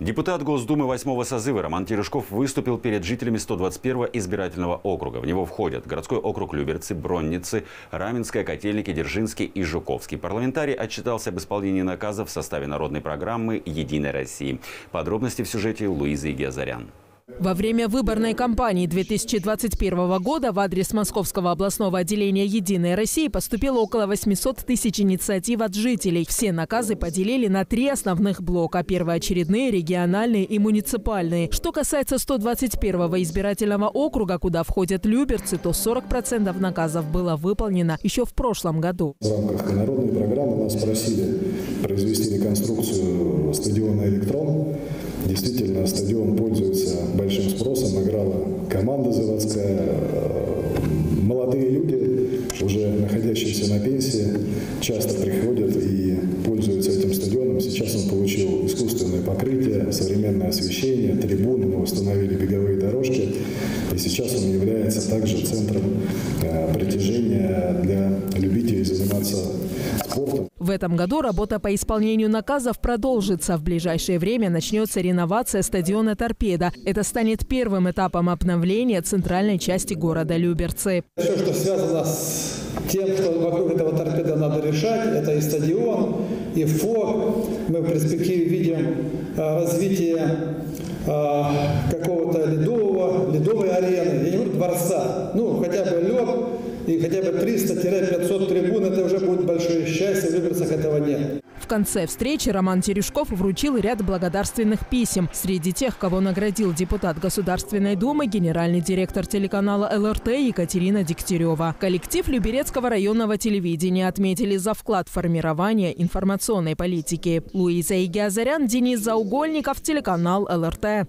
Депутат Госдумы 8 созыва Роман Терешков выступил перед жителями 121 избирательного округа. В него входят городской округ Люберцы, Бронницы, Раменская, Котельники, Держинский и Жуковский. Парламентарий отчитался об исполнении наказов в составе народной программы «Единой России». Подробности в сюжете Луизы Геозарян. Во время выборной кампании 2021 года в адрес Московского областного отделения «Единой России» поступило около 800 тысяч инициатив от жителей. Все наказы поделили на три основных блока – первоочередные, региональные и муниципальные. Что касается 121-го избирательного округа, куда входят люберцы, то 40% наказов было выполнено еще в прошлом году. В рамках народной программы нас просили произвести реконструкцию стадиона «Электрон». Действительно, стадион пользуется большим спросом, играла команда заводская, э, молодые люди, уже находящиеся на пенсии, часто приходят и пользуются этим стадионом. Сейчас он получил искусственное покрытие, современное освещение, трибуны, мы установили беговые дорожки. И сейчас он является также центром э, притяжения для любителей заниматься В этом году работа по исполнению наказов продолжится. В ближайшее время начнется реновация стадиона «Торпеда». Это станет первым этапом обновления центральной части города Люберцы. Все, что связано с тем, что вокруг этого торпеда надо решать, это и стадион, и ФОК. Мы в перспективе видим а, развитие а, какого-то ледового, ледовой арены, я не говорю дворца, ну хотя бы лед, и хотя бы 300-500 трибун, это большое счастье, в Люберцах этого нет. В конце встречи Роман Терешков вручил ряд благодарственных писем. Среди тех, кого наградил депутат Государственной Думы, генеральный директор телеканала ЛРТ Екатерина Дегтярева. Коллектив Люберецкого районного телевидения отметили за вклад в формирование информационной политики. Луиза Игиазарян, Денис Заугольников, телеканал ЛРТ.